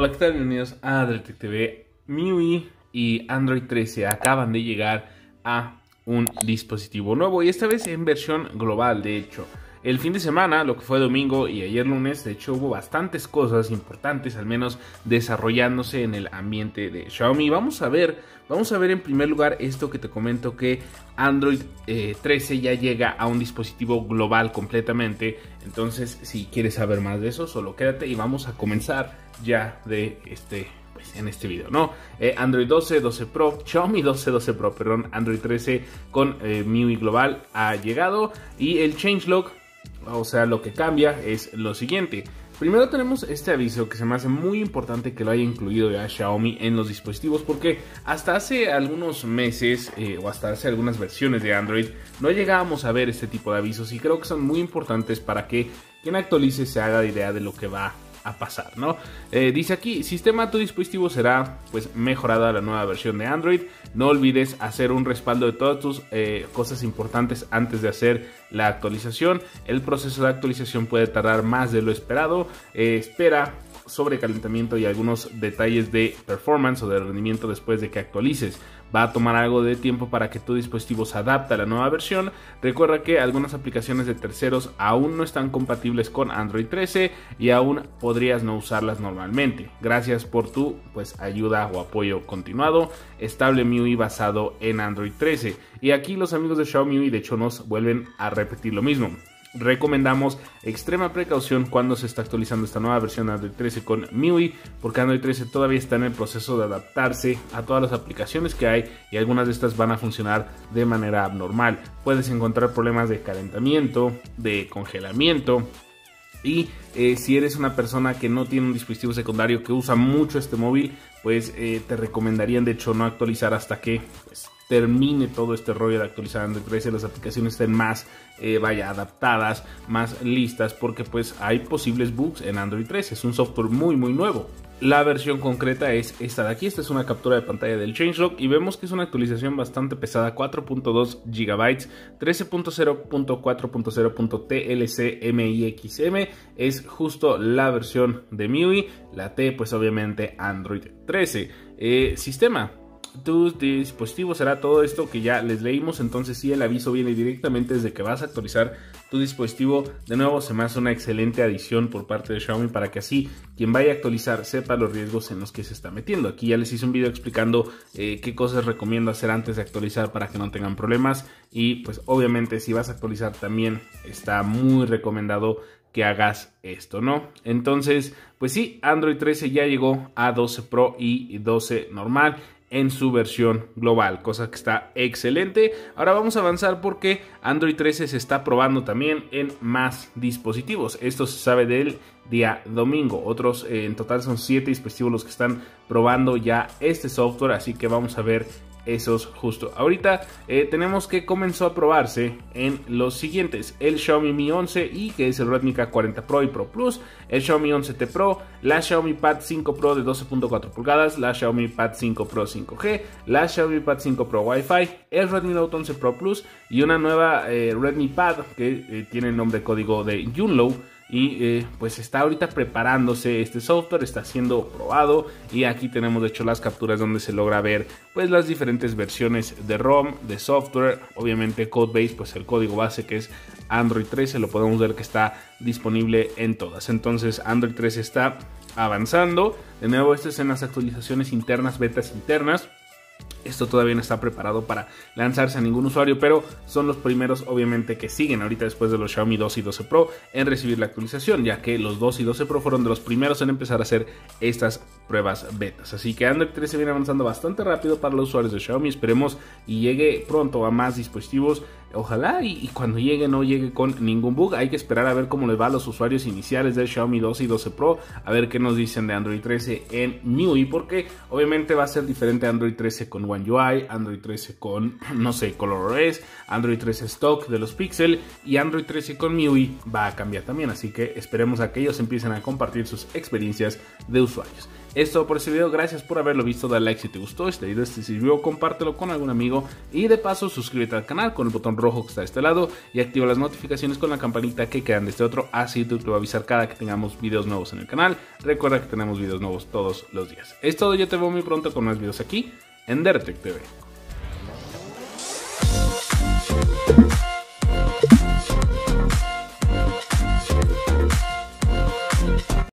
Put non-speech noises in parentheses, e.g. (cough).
Hola, ¿qué tal? Bienvenidos a Detective TV. MIUI y Android 13 acaban de llegar a un dispositivo nuevo y esta vez en versión global, de hecho. El fin de semana, lo que fue domingo y ayer lunes, de hecho hubo bastantes cosas importantes, al menos desarrollándose en el ambiente de Xiaomi. Vamos a ver, vamos a ver en primer lugar esto que te comento que Android 13 eh, ya llega a un dispositivo global completamente. Entonces, si quieres saber más de eso, solo quédate y vamos a comenzar ya de este pues, en este video, ¿no? Eh, Android 12, 12 Pro, Xiaomi 12, 12 Pro, perdón, Android 13 con eh, MIUI Global ha llegado y el changelog o sea, lo que cambia es lo siguiente. Primero tenemos este aviso que se me hace muy importante que lo haya incluido ya Xiaomi en los dispositivos porque hasta hace algunos meses eh, o hasta hace algunas versiones de Android no llegábamos a ver este tipo de avisos y creo que son muy importantes para que quien actualice se haga idea de lo que va pasar, ¿no? Eh, dice aquí, sistema tu dispositivo será pues mejorada la nueva versión de Android. No olvides hacer un respaldo de todas tus eh, cosas importantes antes de hacer la actualización. El proceso de actualización puede tardar más de lo esperado. Eh, espera sobrecalentamiento y algunos detalles de performance o de rendimiento después de que actualices. Va a tomar algo de tiempo para que tu dispositivo se adapte a la nueva versión. Recuerda que algunas aplicaciones de terceros aún no están compatibles con Android 13 y aún podrías no usarlas normalmente. Gracias por tu pues, ayuda o apoyo continuado. Estable MIUI basado en Android 13. Y aquí los amigos de Xiaomi de hecho nos vuelven a repetir lo mismo recomendamos extrema precaución cuando se está actualizando esta nueva versión Android 13 con MIUI, porque Android 13 todavía está en el proceso de adaptarse a todas las aplicaciones que hay y algunas de estas van a funcionar de manera abnormal. Puedes encontrar problemas de calentamiento, de congelamiento, y eh, si eres una persona que no tiene un dispositivo secundario que usa mucho este móvil, pues eh, te recomendarían de hecho no actualizar hasta que pues, termine todo este rollo de actualizar Android 13, las aplicaciones estén más, eh, vaya, adaptadas, más listas, porque pues hay posibles bugs en Android 13, es un software muy muy nuevo. La versión concreta es esta de aquí, esta es una captura de pantalla del changelog y vemos que es una actualización bastante pesada, 4.2 GB, 13.0.4.0.tlc MIXM, es justo la versión de MIUI, la T pues obviamente Android 13. Eh, sistema, tu dispositivo será todo esto que ya les leímos. Entonces, si el aviso viene directamente desde que vas a actualizar tu dispositivo, de nuevo se me hace una excelente adición por parte de Xiaomi para que así quien vaya a actualizar sepa los riesgos en los que se está metiendo. Aquí ya les hice un video explicando eh, qué cosas recomiendo hacer antes de actualizar para que no tengan problemas. Y pues obviamente si vas a actualizar también está muy recomendado que hagas esto, ¿no? Entonces, pues sí, Android 13 ya llegó a 12 Pro y 12 normal en su versión global, cosa que está excelente. Ahora vamos a avanzar porque Android 13 se está probando también en más dispositivos. Esto se sabe del día domingo. Otros eh, en total son 7 dispositivos los que están probando ya este software, así que vamos a ver esos justo. Ahorita eh, tenemos que comenzó a probarse en los siguientes. El Xiaomi Mi 11 y que es el Redmi K40 Pro y Pro Plus. El Xiaomi 11T Pro. La Xiaomi Pad 5 Pro de 12.4 pulgadas. La Xiaomi Pad 5 Pro 5G. La Xiaomi Pad 5 Pro Wi-Fi. El Redmi Note 11 Pro Plus. Y una nueva eh, Redmi Pad que eh, tiene el nombre código de Junlow y eh, pues está ahorita preparándose este software, está siendo probado y aquí tenemos de hecho las capturas donde se logra ver pues las diferentes versiones de ROM, de software, obviamente Codebase, pues el código base que es Android 13, lo podemos ver que está disponible en todas. Entonces Android 13 está avanzando, de nuevo estas es en las actualizaciones internas, betas internas. Esto todavía no está preparado para lanzarse a ningún usuario, pero son los primeros obviamente que siguen ahorita después de los Xiaomi 2 y 12 Pro en recibir la actualización, ya que los 2 y 12 Pro fueron de los primeros en empezar a hacer estas pruebas betas. Así que Android 13 viene avanzando bastante rápido para los usuarios de Xiaomi, esperemos y llegue pronto a más dispositivos Ojalá y, cuando llegue no llegue con ningún bug. Hay que esperar a ver cómo les va a los usuarios iniciales del Xiaomi 12 y 12 Pro. A ver qué nos dicen de Android 13 en MIUI. Porque obviamente va a ser diferente Android 13 con One UI, Android 13 con, (clears throat) no sé, ColorOS, Android 13 Stock de los Pixel y Android 13 con MIUI va a cambiar también. Así que esperemos a que ellos empiecen a compartir sus experiencias de usuarios. Esto por este video, gracias por haberlo visto, dale like si te gustó, este video te sirvió, compártelo con algún amigo y de paso suscríbete al canal con el botón rojo que está de este lado y activa las notificaciones con la campanita que quedan de este otro, así te va a avisar cada que tengamos videos nuevos en el canal. Recuerda que tenemos videos nuevos todos los días. Es todo, yo te veo muy pronto con más videos aquí en Dertec TV.